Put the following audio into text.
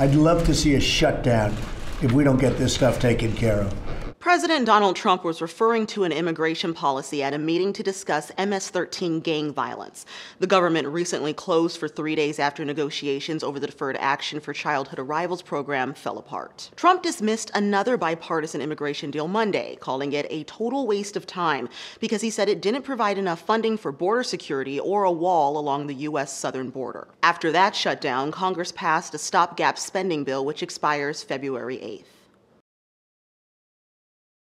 I'd love to see a shutdown if we don't get this stuff taken care of. President Donald Trump was referring to an immigration policy at a meeting to discuss MS 13 gang violence. The government recently closed for three days after negotiations over the Deferred Action for Childhood Arrivals program fell apart. Trump dismissed another bipartisan immigration deal Monday, calling it a total waste of time because he said it didn't provide enough funding for border security or a wall along the U.S. southern border. After that shutdown, Congress passed a stopgap spending bill which expires February 8th.